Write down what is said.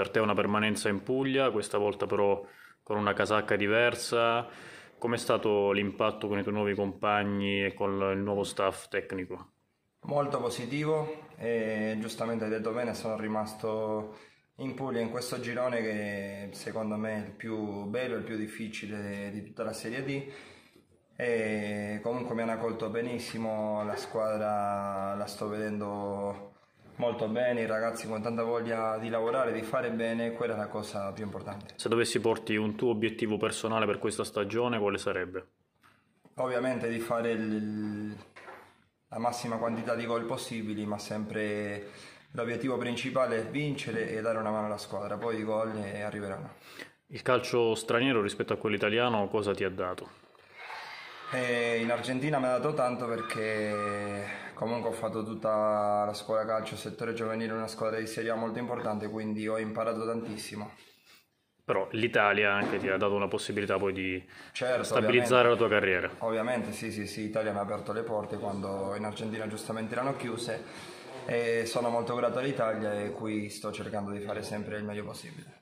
Per te una permanenza in Puglia, questa volta però con una casacca diversa. Com'è stato l'impatto con i tuoi nuovi compagni e con il nuovo staff tecnico? Molto positivo e giustamente hai detto bene, sono rimasto in Puglia in questo girone che secondo me è il più bello il più difficile di tutta la Serie D e comunque mi hanno accolto benissimo, la squadra la sto vedendo molto bene, i ragazzi con tanta voglia di lavorare, di fare bene, quella è la cosa più importante. Se dovessi porti un tuo obiettivo personale per questa stagione, quale sarebbe? Ovviamente di fare il, la massima quantità di gol possibili, ma sempre l'obiettivo principale è vincere e dare una mano alla squadra, poi i gol arriveranno. Il calcio straniero rispetto a quello italiano cosa ti ha dato? E in Argentina mi ha dato tanto perché comunque ho fatto tutta la scuola calcio, settore giovanile, una squadra di Serie A molto importante, quindi ho imparato tantissimo. Però l'Italia anche ti ha dato una possibilità poi di certo, stabilizzare la tua carriera. Ovviamente sì, sì, sì, l'Italia mi ha aperto le porte quando in Argentina giustamente erano chiuse e sono molto grato all'Italia e qui sto cercando di fare sempre il meglio possibile.